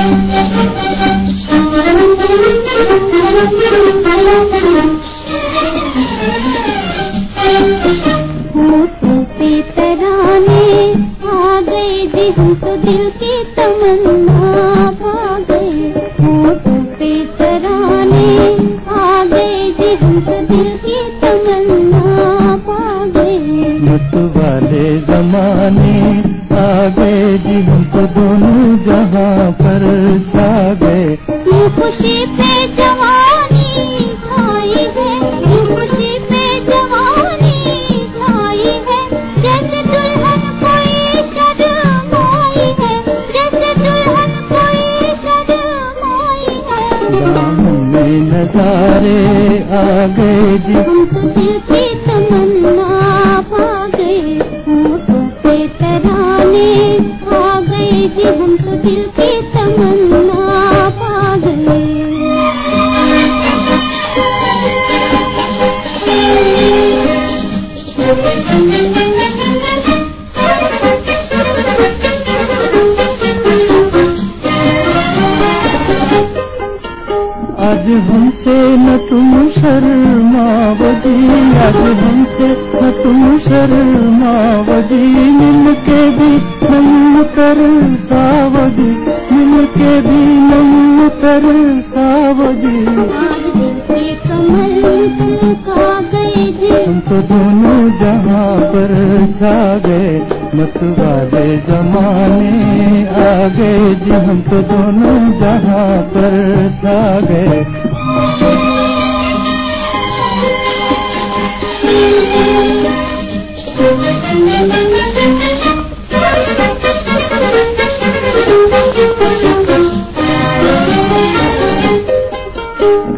پہ مت والے زمانے آ گئے جی ہم تو دونوں جہاں پر چھا گئے۔ خوشی پہ جوانی چھائی ہے یہ خوشی پہ جوانی چھائی ہے۔ جیسے دلہن کوئی شرمائی ہے جیسے دلہن کوئی شرمائی ہے۔ دامن میں نظارے آ گئے جی۔ تمنا ترانے آ گئے جی ہم تو دل کے تمنا پا گئے آج ہم سے نہ تم شرما بجی آج ہم سے نہ تم شرما بجی مل کے بھی نم کر ساوجی مل کے بھی نم کر ساوجی۔ جی۔ ہم تو دونوں جہاں پر چھا گئے۔ مت والے زمانے آ گئے جی ہم تو دونوں جہاں پر چھا گئے۔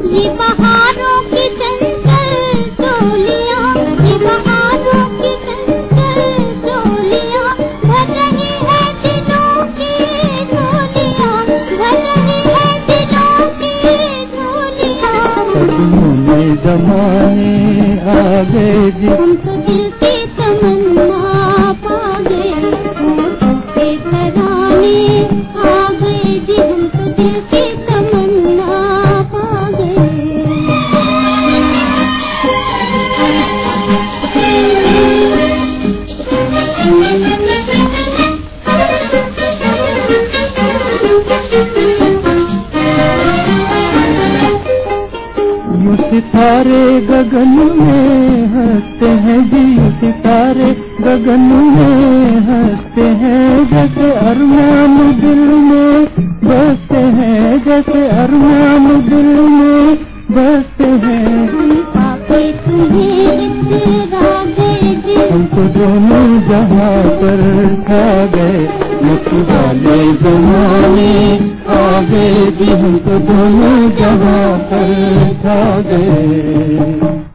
یہ بہاروں کی زمانے آ گئے جی۔ ستارے گگن میں ہنستے ہیں جی ستارے گگن میں ہنستے ہیں۔ جیسے ارمان دل میں بستے ہیں جیسے ارمان دل میں بستے ہیں۔ ہم تو دونوں جہاں پر کھا گئے۔ مت والے زمانے گئے جی ہم دونوں پر کھا گئے۔